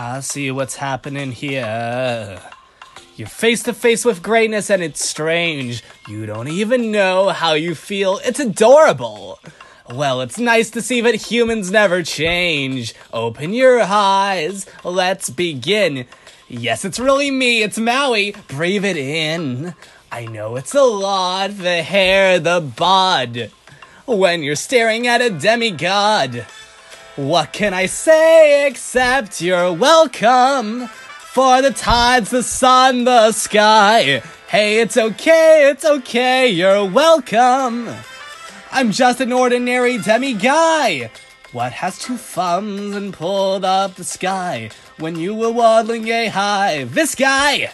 I see what's happening here. You're face to face with greatness and it's strange. You don't even know how you feel. It's adorable. Well, it's nice to see that humans never change. Open your eyes. Let's begin. Yes, it's really me. It's Maui. Breathe it in. I know it's a lot. The hair, the bod. When you're staring at a demigod. What can I say except you're welcome? For the tides, the sun, the sky. Hey, it's okay, it's okay, you're welcome. I'm just an ordinary demi guy. What has two thumbs and pulled up the sky when you were waddling a high? This guy!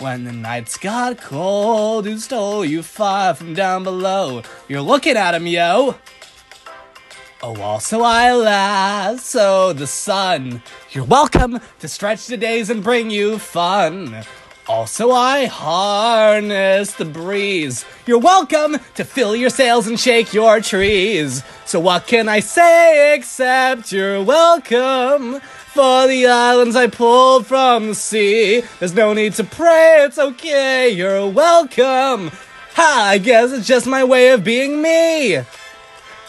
When the nights got cold, who stole you far from down below? You're looking at him, yo! Oh, also I lasso the sun. You're welcome to stretch the days and bring you fun. Also, I harness the breeze. You're welcome to fill your sails and shake your trees. So, what can I say except you're welcome? For the islands I pulled from the sea. There's no need to pray, it's okay, you're welcome. Ha, I guess it's just my way of being me.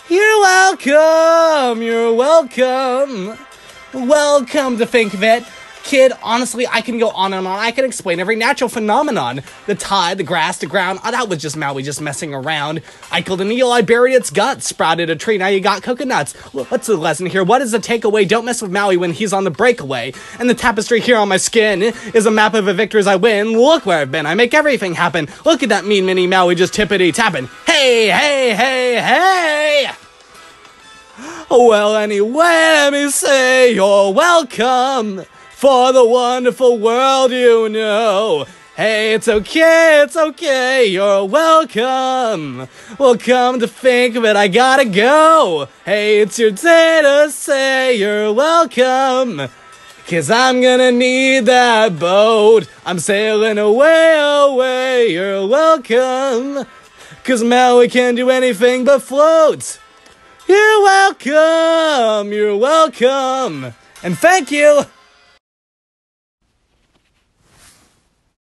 You're welcome. You're welcome. Welcome to think of it. Kid, honestly, I can go on and on. I can explain every natural phenomenon. The tide, the grass, the ground. Oh, that was just Maui just messing around. I killed an eel, I buried its guts, sprouted a tree, now you got coconuts. What's the lesson here? What is the takeaway? Don't mess with Maui when he's on the breakaway. And the tapestry here on my skin is a map of the victors I win. Look where I've been. I make everything happen. Look at that mean mini Maui just tippity tapping. Hey, hey, hey, hey! Well, anyway, let me say you're welcome for the wonderful world you know. Hey, it's okay, it's okay, you're welcome. Well, come to think of it, I gotta go. Hey, it's your day to say you're welcome. Cause I'm gonna need that boat. I'm sailing away, away, you're welcome. Cause Maui can't do anything but float. You're welcome, you're welcome. And thank you.